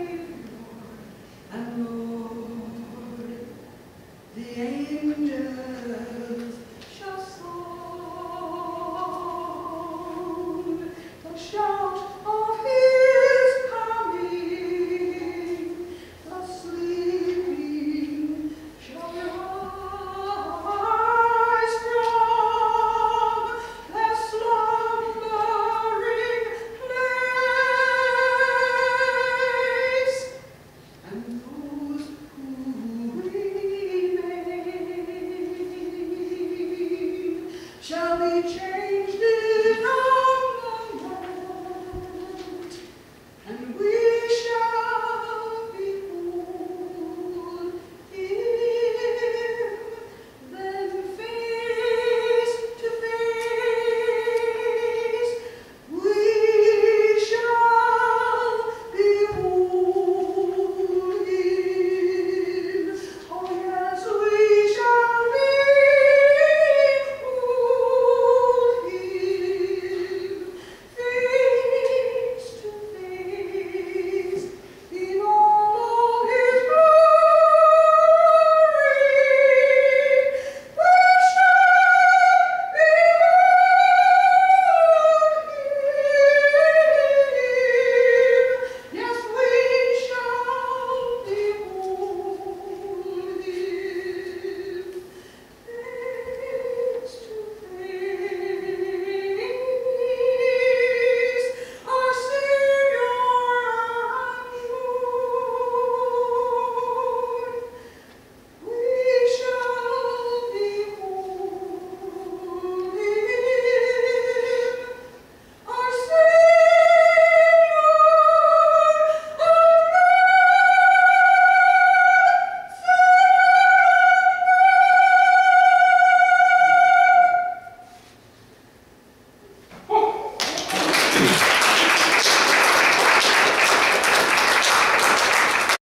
Thank you. shall be changed in